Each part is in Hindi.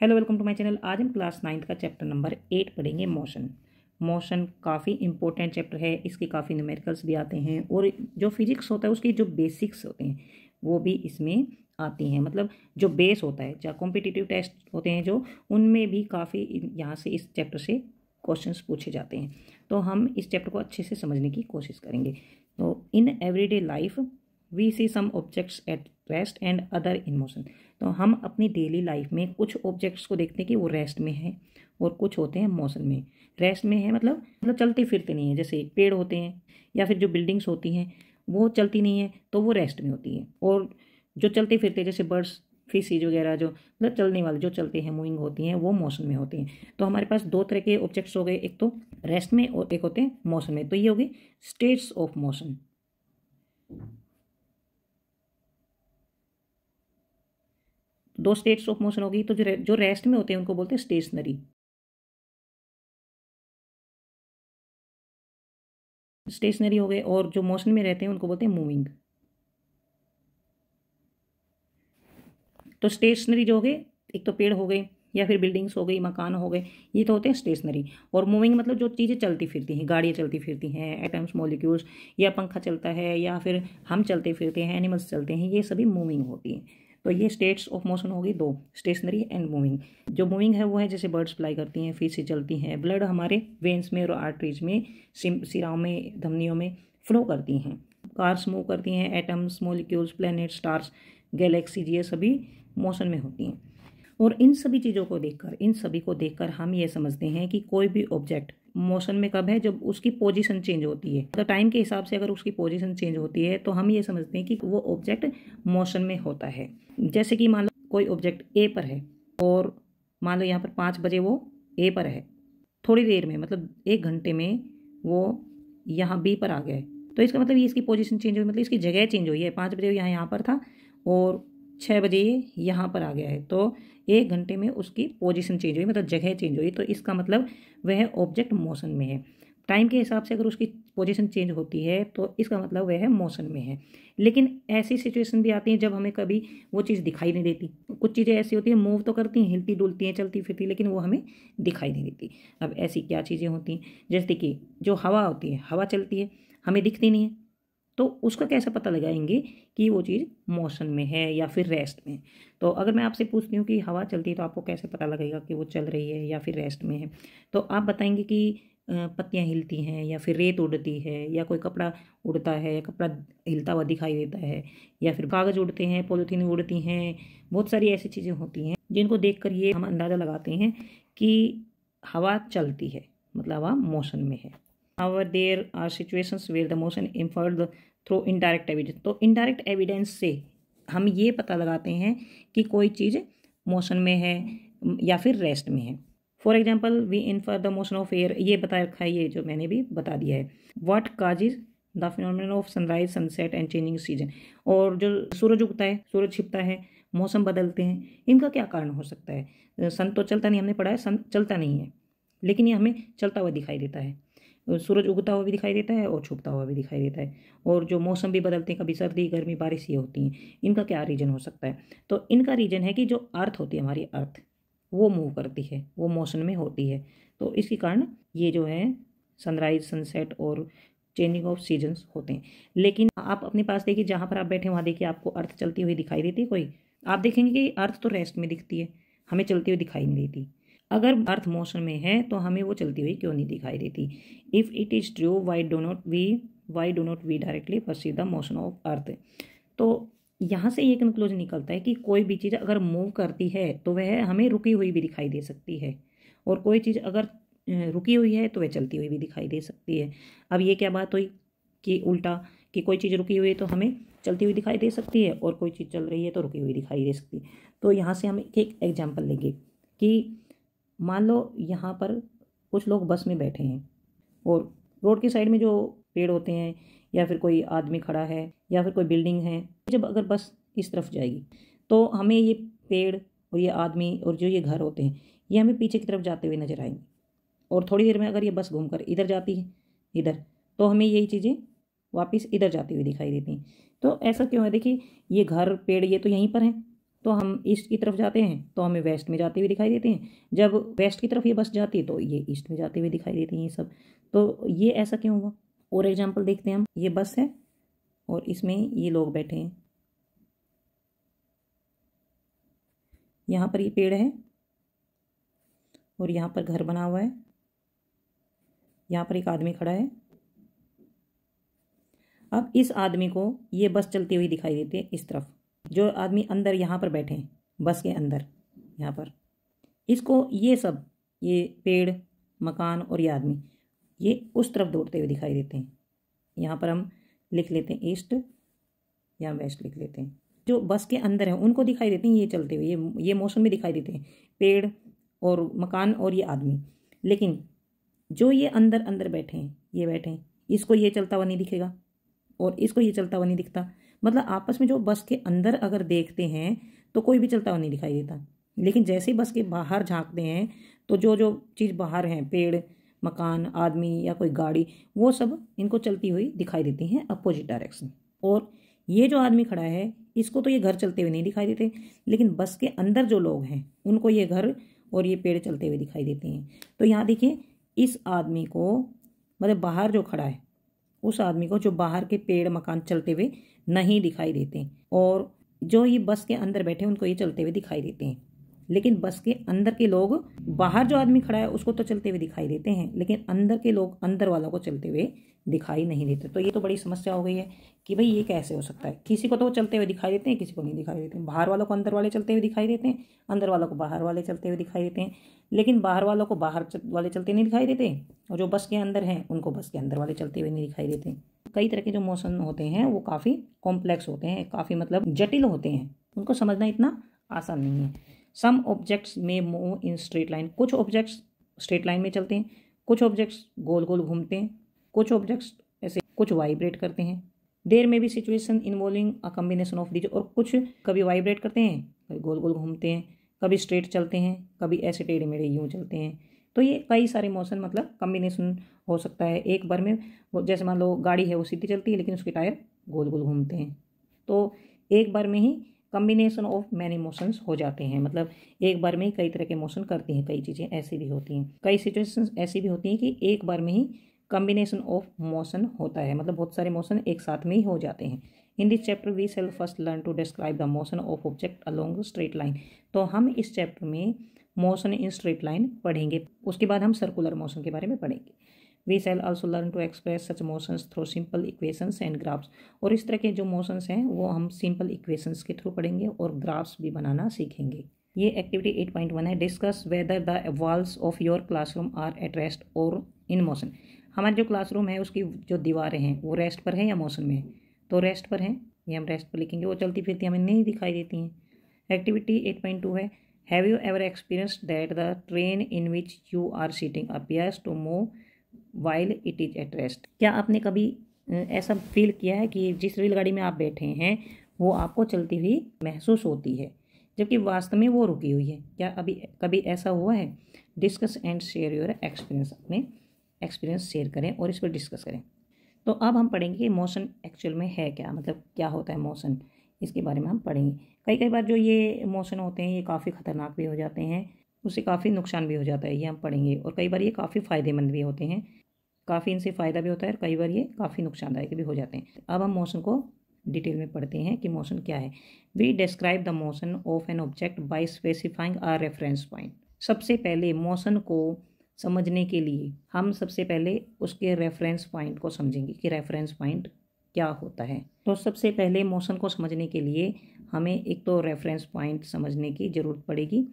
Hello welcome to my channel आज हम क्लास नाइन्थ का चैप्टर नंबर एट पढ़ेंगे मोशन मोशन काफ़ी इंपॉर्टेंट चैप्टर है, इसके काफ़ी न्यूमेरिकल्स भी आते हैं और जो फिजिक्स होता है, उसकी जो बेसिक्स होते हैं, वो भी इसमें आती हैं। मतलब जो बेस होता है जहाँ कॉम्पिटिटिव टेस्ट होते हैं, जो उनमें भी काफ़ी यहाँ से इस चैप्टर से क्वेश्चन पूछे जाते हैं। तो हम इस चैप्टर को अच्छे से समझने की कोशिश करेंगे। तो in everyday life we see some objects at rest and other in motion तो हम अपनी डेली लाइफ में कुछ ऑब्जेक्ट्स को देखते हैं कि वो रेस्ट में है और कुछ होते हैं मोशन में। रेस्ट में है मतलब मतलब चलते फिरते नहीं है, जैसे पेड़ होते हैं या फिर जो बिल्डिंग्स होती हैं, वो चलती नहीं है तो वो रेस्ट में होती है। और जो चलते फिरते जैसे बर्ड्स फिशीज वगैरह जो मतलब चलने वाले जो चलते हैं मूविंग होती हैं, वो मोशन में होती हैं। तो हमारे पास दो तरह के ऑब्जेक्ट्स हो गए, एक तो रेस्ट में और एक होते हैं मोशन में। तो ये हो गई स्टेट्स ऑफ़ मोशन दो स्टेट्स ऑफ़ मोशन होगी तो जो जो रेस्ट में होते हैं, उनको बोलते हैं स्टेशनरी स्टेशनरी हो गए और जो मोशन में रहते हैं, उनको बोलते हैं मूविंग तो स्टेशनरी जो हो गए, एक तो पेड़ हो गए, या फिर बिल्डिंग्स हो गई, मकान हो गए, ये तो होते हैं स्टेशनरी और मूविंग मतलब जो चीज़ें चलती फिरती हैं, गाड़ियाँ चलती फिरती हैं एटम्स मॉलिक्यूल्स या पंखा चलता है, या फिर हम चलते फिरते हैं एनिमल्स चलते हैं, ये सभी मूविंग होती हैं। तो ये स्टेट्स ऑफ़ मोशन होगी दो स्टेशनरी एंड मूविंग जो मूविंग है वो है जैसे बर्ड्स फ्लाई करती हैं फिर से चलती हैं ब्लड हमारे वेंस में और आर्टरीज में सिराओं में, धमनियों में फ्लो करती हैं. कार्स मूव करती हैं atoms molecules planet stars galaxies ये सभी मोशन में होती हैं. और इन सभी चीज़ों को देखकर, इन सभी को देखकर हम ये समझते हैं कि कोई भी ऑब्जेक्ट मोशन में कब है, जब उसकी पोजीशन चेंज होती है। तो टाइम के हिसाब से अगर उसकी पोजीशन चेंज होती है तो हम ये समझते हैं कि वो ऑब्जेक्ट मोशन में होता है। जैसे कि मान लो कोई ऑब्जेक्ट ए पर है, और मान लो यहाँ पर पाँच बजे वो ए पर है। थोड़ी देर में मतलब एक घंटे में वो यहाँ बी पर आ गया है। तो इसका मतलब ये इसकी पोजीशन चेंज हुई मतलब इसकी जगह चेंज हुई है। पाँच बजे यहाँ यहाँ पर था, और छः बजे यहाँ पर आ गया है। तो एक घंटे में उसकी पोजीशन चेंज हुई मतलब जगह चेंज हुई। तो इसका मतलब वह ऑब्जेक्ट मोशन में है। टाइम के हिसाब से अगर उसकी पोजीशन चेंज होती है तो इसका मतलब वह मोशन में है। लेकिन ऐसी सिचुएशन भी आती है जब हमें कभी वो चीज़ दिखाई नहीं देती। कुछ चीज़ें ऐसी होती हैं मूव तो करती हैं, हिलती डुलती हैं, चलती फिरती, लेकिन वो हमें दिखाई नहीं देती। अब ऐसी क्या चीज़ें होती हैं? जैसे कि जो हवा होती है, हवा चलती है, हमें दिखती नहीं है। तो उसका कैसे पता लगाएँगे कि वो चीज़ मोशन में है या फिर रेस्ट में? तो अगर मैं आपसे पूछती हूँ कि हवा चलती है तो आपको कैसे पता लगेगा कि वो चल रही है या फिर रेस्ट में है? तो आप बताएँगे कि पत्तियाँ हिलती हैं या फिर रेत उड़ती है या कोई कपड़ा उड़ता है या कपड़ा हिलता हुआ दिखाई देता है या फिर कागज़ उड़ते हैं, पॉलीथीन उड़ती हैं, बहुत सारी ऐसी चीज़ें होती हैं जिनको देख कर ये हम अंदाज़ा लगाते हैं कि हवा चलती है मतलब हवा मोशन में है। Our there are situations where the motion inferred through indirect evidence तो इनडायरेक्ट एविडेंस से हम ये पता लगाते हैं कि कोई चीज़ मोशन में है या फिर रेस्ट में है। For example we infer the motion of air ये बता रखा है, ये जो मैंने भी बता दिया है। What causes the phenomenon of sunrise sunset and changing season और जो सूरज उगता है, सूरज छिपता है, मौसम बदलते हैं, इनका क्या कारण हो सकता है? सन तो चलता नहीं, हमने पढ़ा है, सन चलता नहीं है। लेकिन ये हमें चलता हुआ दिखाई देता है। सूरज उगता हुआ भी दिखाई देता है और छुपता हुआ भी दिखाई देता है। और जो मौसम भी बदलते हैं, कभी सर्दी, गर्मी, बारिश, ये होती हैं। इनका क्या रीजन हो सकता है? तो इनका रीजन है कि जो अर्थ होती है, हमारी अर्थ, वो मूव करती है, वो मोशन में होती है। तो इसके कारण ये जो है सनराइज सनसेट और चेंजिंग ऑफ़ सीजन्स होते हैं। लेकिन आप अपने पास देखिए, जहाँ पर आप बैठे वहाँ देखिए, आपको अर्थ चलती हुई दिखाई देती है कोई। आप देखेंगे कि अर्थ तो रेस्ट में दिखती है, हमें चलती हुई दिखाई नहीं देती। अगर अर्थ मोशन में है तो हमें वो चलती हुई क्यों नहीं दिखाई देती? If it is true why do not we why do not we directly perceive the motion of earth तो यहाँ से ये कंक्लूजन निकलता है कि कोई भी चीज़ अगर मूव करती है तो वह हमें रुकी हुई भी दिखाई दे सकती है। और कोई चीज़ अगर रुकी हुई है तो वह चलती हुई भी दिखाई दे सकती है। अब ये क्या बात हुई कि उल्टा कि कोई चीज़ रुकी हुई है तो हमें चलती हुई दिखाई दे सकती है, और कोई चीज़ चल रही है तो रुकी हुई दिखाई दे सकती है। तो यहाँ से हम एक एग्ज़ाम्पल लेंगे कि मान लो यहाँ पर कुछ लोग बस में बैठे हैं और रोड के साइड में जो पेड़ होते हैं या फिर कोई आदमी खड़ा है या फिर कोई बिल्डिंग है, जब अगर बस इस तरफ़ जाएगी तो हमें ये पेड़ और ये आदमी और जो ये घर होते हैं, ये हमें पीछे की तरफ़ जाते हुए नज़र आएँगे। और थोड़ी देर में अगर ये बस घूमकर इधर जाती है, इधर तो हमें यही चीज़ें वापस इधर जाती हुई दिखाई देती हैं। तो ऐसा क्यों है? देखिए, ये घर, पेड़, ये तो यहीं पर हैं। तो हम ईस्ट की तरफ़ जाते हैं तो हमें वेस्ट में जाते हुए दिखाई देते हैं। जब वेस्ट की तरफ़ ये बस जाती है तो ये ईस्ट में जाते हुए दिखाई देती हैं ये सब। तो ये ऐसा क्यों हुआ? और एग्ज़ाम्पल देखते हैं हम। ये बस है और इसमें ये लोग बैठे हैं। यहाँ पर ये पेड़ है और यहाँ पर घर बना हुआ है। यहाँ पर एक आदमी खड़ा है। अब इस आदमी को ये बस चलती हुई दिखाई देती है इस तरफ़। जो आदमी अंदर यहाँ पर बैठे हैं, बस के अंदर, यहाँ पर। इसको ये सब, ये पेड़, मकान और ये आदमी, ये उस तरफ़ दौड़ते हुए दिखाई देते हैं। यहाँ पर हम लिख लेते हैं ईस्ट या वेस्ट लिख लेते हैं। जो बस के अंदर है, उनको दिखाई देते हैं, ये चलते हुए, ये ये मौसम में दिखाई देते हैं, पेड़ और मकान और ये आदमी। लेकिन जो ये अंदर अंदर बैठे हैं, ये बैठे हैं, इसको ये चलता हुआ नहीं दिखेगा और इसको ये चलता हुआ नहीं दिखता। मतलब आपस में जो बस के अंदर अगर देखते हैं तो कोई भी चलता हुआ नहीं दिखाई देता। लेकिन जैसे ही बस के बाहर झांकते हैं तो जो जो चीज़ बाहर हैं, पेड़, मकान, आदमी या कोई गाड़ी, वो सब इनको चलती हुई दिखाई देती हैं अपोजिट डायरेक्शन और ये जो आदमी खड़ा है, इसको तो ये घर चलते हुए नहीं दिखाई देते, लेकिन बस के अंदर जो लोग हैं, उनको ये घर और ये पेड़ चलते हुए दिखाई देते हैं। तो यहाँ देखिए, इस आदमी को मतलब बाहर जो खड़ा है उस आदमी को जो बाहर के पेड़ मकान चलते हुए नहीं दिखाई देते और जो ये बस के अंदर बैठे उनको ये चलते हुए दिखाई देते हैं। लेकिन बस के अंदर के लोग, बाहर जो आदमी खड़ा है, उसको तो चलते हुए दिखाई देते हैं, लेकिन अंदर के लोग, अंदर वालों को चलते हुए दिखाई नहीं देते। तो ये तो बड़ी समस्या हो गई है कि भाई ये कैसे हो सकता है? किसी को तो चलते हुए दिखाई देते हैं, किसी को नहीं दिखाई देते बाहर वालों को अंदर वाले चलते हुए दिखाई देते हैं, अंदर वालों को बाहर वाले चलते हुए दिखाई देते हैं। लेकिन बाहर वालों को बाहर वाले चलते नहीं दिखाई देते और जो बस के अंदर हैं, उनको बस के अंदर वाले चलते हुए नहीं दिखाई देते। कई तरह के जो मौसम होते हैं, वो काफ़ी कॉम्प्लेक्स होते हैं, काफ़ी मतलब जटिल होते हैं। उनको समझना इतना आसान नहीं है। सम ऑब्जेक्ट्स में मूव इन स्ट्रेट लाइन कुछ ऑब्जेक्ट्स स्ट्रेट लाइन में चलते हैं। कुछ ऑब्जेक्ट्स गोल गोल घूमते हैं। कुछ ऑब्जेक्ट्स ऐसे कुछ वाइब्रेट करते हैं। There may be situation involving a combination of these और कुछ कभी वाइब्रेट करते हैं, कभी गोल गोल घूमते हैं, कभी स्ट्रेट चलते हैं, कभी ऐसे टेढ़े मेढ़े यूँ चलते हैं। तो ये कई सारे मौसम मतलब कम्बिनेशन हो सकता है। एक बार में जैसे मान लो गाड़ी है वो सीधी चलती है, लेकिन उसके टायर गोल गोल घूमते हैं। तो एक बार में ही कम्बिनेशन ऑफ़ मैनी मोशंस हो जाते हैं। मतलब एक बार में ही कई तरह के मोशन करती हैं, कई चीज़ें ऐसी भी होती हैं। कई सिचुएशन ऐसी भी होती हैं कि एक बार में ही कम्बिनेशन ऑफ़ मोशन होता है। मतलब बहुत सारे मोशन एक साथ में ही हो जाते हैं। In this chapter we shall first learn to describe the motion of object along straight line तो हम इस चैप्टर में मोशन इन स्ट्रेट लाइन पढ़ेंगे। उसके बाद हम सर्कुलर मोशन के बारे में पढ़ेंगे। We shall also learn to express such motions through simple equations and graphs और इस तरह के जो मोशंस हैं, वो हम सिंपल इक्वेशंस के थ्रू पढ़ेंगे और ग्राफ्स भी बनाना सीखेंगे। ये एक्टिविटी 8.1 है। Discuss whether the walls of your classroom are at rest और इन मोशन हमारे जो क्लासरूम है, उसकी जो दीवारें हैं, वो रेस्ट पर है या मोशन में है? तो रेस्ट पर हैं। ये हम रेस्ट पर लिखेंगे। वो चलती फिरती हमें नहीं दिखाई देती हैं। एक्टिविटी 8.2 है। Have you ever experience that the train in which you are sitting appears to move while it is at rest क्या आपने कभी ऐसा फील किया है कि जिस रेलगाड़ी में आप बैठे हैं, वो आपको चलती हुई महसूस होती है? जबकि वास्तव में वो रुकी हुई है। क्या अभी, कभी ऐसा हुआ है? Discuss and share your experience अपने एक्सपीरियंस शेयर करें और इस पर डिस्कस करें। तो अब हम पढ़ेंगे कि मोशन एक्चुअल में है क्या? मतलब क्या होता है मोशन इसके बारे में हम पढ़ेंगे। कई कई बार जो ये मोशन होते हैं, ये काफ़ी ख़तरनाक भी हो जाते हैं उससे काफ़ी नुकसान भी हो जाता है, ये हम पढ़ेंगे। और कई बार ये काफ़ी फ़ायदेमंद भी होते हैं। काफ़ी इनसे फ़ायदा भी होता है और कई बार ये काफ़ी नुकसानदायक भी हो जाते हैं। अब हम मोशन को डिटेल में पढ़ते हैं कि मोशन क्या है। We describe the motion of an object by specifying a reference point सबसे पहले मोशन को समझने के लिए हम सबसे पहले उसके रेफरेंस पॉइंट को समझेंगे कि रेफरेंस पॉइंट क्या होता है। तो सबसे पहले मोशन को समझने के लिए हमें एक तो रेफरेंस पॉइंट समझने की ज़रूरत पड़ेगी।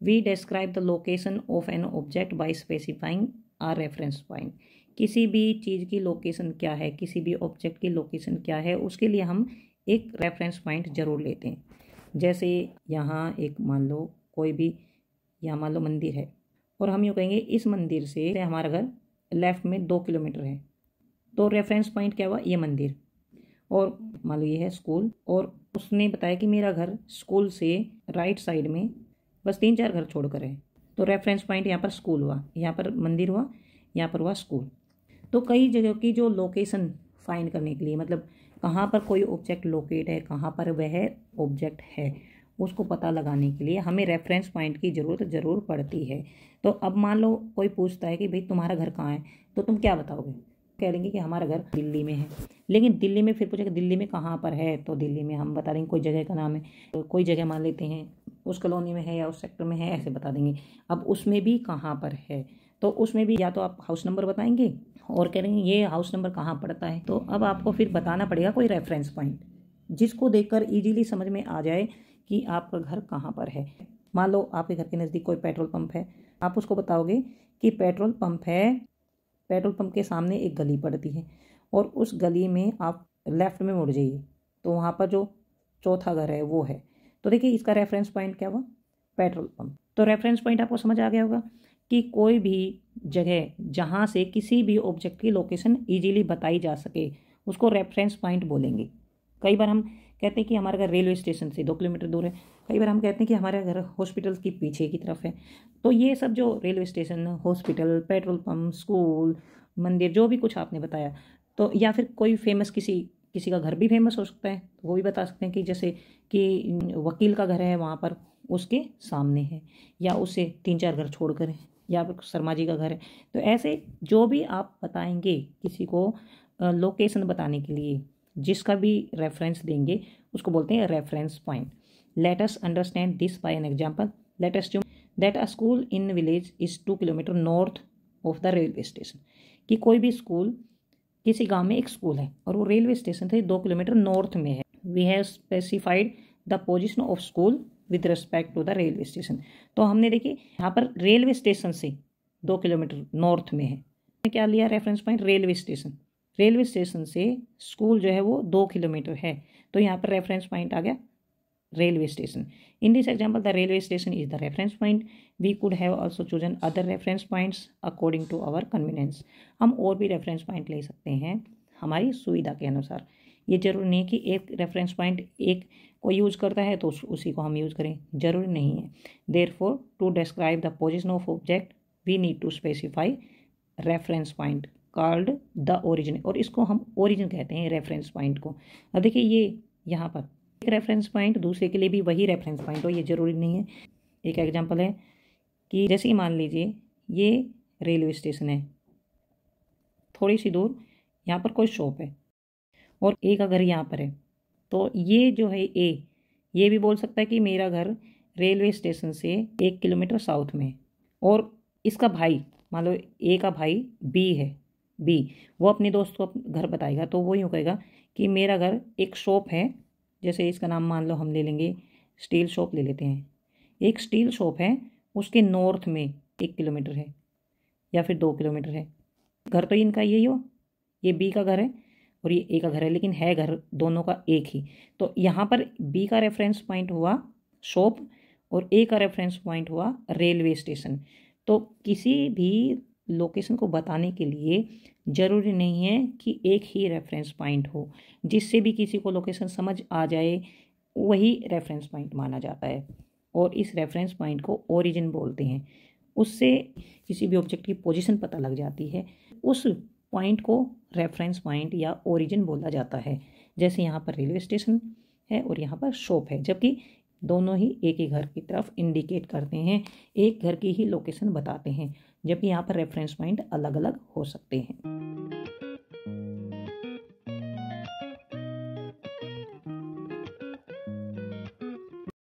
We describe the location of an object by specifying a reference point किसी भी चीज़ की लोकेशन क्या है, किसी भी ऑब्जेक्ट की लोकेशन क्या है, उसके लिए हम एक रेफरेंस पॉइंट ज़रूर लेते हैं। जैसे यहाँ एक मान लो कोई भी, यहाँ मान लो मंदिर है, और हम यूँ कहेंगे इस मंदिर से हमारा घर लेफ़्ट में दो किलोमीटर है। तो रेफरेंस पॉइंट क्या हुआ? ये मंदिर। और मान लो ये है स्कूल और उसने बताया कि मेरा घर स्कूल से राइट साइड में बस तीन चार घर छोड़कर है। तो रेफरेंस पॉइंट यहाँ पर स्कूल हुआ, यहाँ पर मंदिर हुआ, यहाँ पर हुआ स्कूल तो कई जगह की जो लोकेशन फाइंड करने के लिए मतलब कहाँ पर कोई ऑब्जेक्ट लोकेट है, कहाँ पर वह ऑब्जेक्ट है, उसको पता लगाने के लिए हमें रेफरेंस पॉइंट की ज़रूरत ज़रूर पड़ती है। तो अब मान लो कोई पूछता है कि भाई तुम्हारा घर कहाँ है तो तुम क्या बताओगे? कह देंगे कि हमारा घर दिल्ली में है। लेकिन दिल्ली में फिर पूछेगा, दिल्ली में कहाँ पर है? तो दिल्ली में हम बता देंगे कोई जगह का नाम है तो कोई जगह मान लेते हैं, उस कॉलोनी में है या उस सेक्टर में है, ऐसे बता देंगे। अब उसमें भी कहाँ पर है? तो उसमें भी या तो आप हाउस नंबर बताएँगे और कहेंगे ये हाउस नंबर कहाँ पड़ता है? तो अब आपको फिर बताना पड़ेगा कोई रेफरेंस पॉइंट जिसको देखकर इजीली समझ में आ जाए कि आपका घर कहाँ पर है। मान लो आपके घर के नज़दीक कोई पेट्रोल पंप है, आप उसको बताओगे कि पेट्रोल पंप है, पेट्रोल पंप के सामने एक गली पड़ती है और उस गली में आप लेफ़्ट में मुड़ जाइए तो वहाँ पर जो चौथा घर है वो है। तो देखिए इसका रेफरेंस पॉइंट क्या हुआ? Petrol pump. तो रेफरेंस पॉइंट आपको समझ आ गया होगा कि कोई भी जगह जहाँ से किसी भी ऑब्जेक्ट की लोकेशन इजीली बताई जा सके, उसको रेफरेंस पॉइंट बोलेंगे। कई बार हम कहते हैं कि हमारा घर रेलवे स्टेशन से दो किलोमीटर दूर है। कई बार हम कहते हैं कि हमारा घर हॉस्पिटल की पीछे की तरफ़ है। तो ये सब जो railway station hospital petrol pump school मंदिर, जो भी कुछ आपने बताया तो या फिर कोई फ़ेमस किसी किसी का घर भी फ़ेमस हो सकता है तो वो भी बता सकते हैं कि जैसे कि वकील का घर है वहाँ पर, उसके सामने है, या उससे तीन चार घर छोड़ कर या फिर शर्मा जी का घर है। तो ऐसे जो भी आप बताएँगे किसी को लोकेशन बताने के लिए, जिसका भी रेफरेंस देंगे, उसको बोलते हैं reference point let us understand this by an example let us that a school in village is two kilometre north of the railway station कि कोई भी स्कूल किसी गाँव में एक स्कूल है और वो रेलवे स्टेशन से दो किलोमीटर नॉर्थ में है। We have specified the position of school with respect to the railway station तो हमने देखिए यहाँ पर रेलवे स्टेशन से दो किलोमीटर नॉर्थ में है। क्या लिया reference point railway station railway station से स्कूल जो है वो दो किलोमीटर है। तो यहाँ पर रेफरेंस पॉइंट आ गया railway station in this example the railway station is the reference point we could have also chosen other reference points according to our convenience हम और भी रेफरेंस पॉइंट ले सकते हैं हमारी सुविधा के अनुसार। ये ज़रूरी नहीं है कि एक रेफरेंस पॉइंट एक को यूज़ करता है तो उस, उसी को हम यूज़ करें। ज़रूरी नहीं है। Therefore to describe the position of object we need to specify reference point called the origin और इसको हम ओरिजिन कहते हैं रेफरेंस पॉइंट को। अब देखिए ये यहाँ पर। एक रेफरेंस पॉइंट दूसरे के लिए भी वही रेफरेंस पॉइंट हो ये ज़रूरी नहीं है। एक एग्जांपल है कि जैसे ही मान लीजिए ये रेलवे स्टेशन है। थोड़ी सी दूर यहाँ पर कोई शॉप है। और एक अगर यहाँ पर है तो ये जो है ए ये भी बोल सकता है कि मेरा घर रेलवे स्टेशन से एक किलोमीटर साउथ में और इसका भाई, मान लो ए का भाई बी है बी वो अपने दोस्त को घर बताएगा तो वो यूँ कहेगा कि मेरा घर एक शॉप है, जैसे इसका नाम मान लो हम ले लेंगे, स्टील शॉप ले लेते हैं। एक स्टील शॉप है, उसके नॉर्थ में एक किलोमीटर है, या फिर दो किलोमीटर है। घर तो इनका यही हो, ये बी का घर है और ये ए का घर है, लेकिन है घर दोनों का एक ही। तो यहाँ पर बी का रेफरेंस पॉइंट हुआ शॉप और ए का रेफरेंस पॉइंट हुआ रेलवे स्टेशन तो किसी भी लोकेशन को बताने के लिए ज़रूरी नहीं है कि एक ही रेफरेंस पॉइंट हो। जिससे भी किसी को लोकेशन समझ आ जाए, वही रेफरेंस पॉइंट माना जाता है। और इस रेफरेंस पॉइंट को ओरिजिन बोलते हैं। उससे किसी भी ऑब्जेक्ट की पोजीशन पता लग जाती है। उस पॉइंट को रेफरेंस पॉइंट या ओरिजिन बोला जाता है। जैसे यहाँ पर रेलवे स्टेशन है और यहाँ पर शॉप है, जबकि दोनों ही एक ही घर की तरफ़ इंडिकेट करते हैं, एक घर की ही लोकेशन बताते हैं, जबकि यहाँ पर रेफरेंस पॉइंट अलग अलग हो सकते हैं।